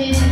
This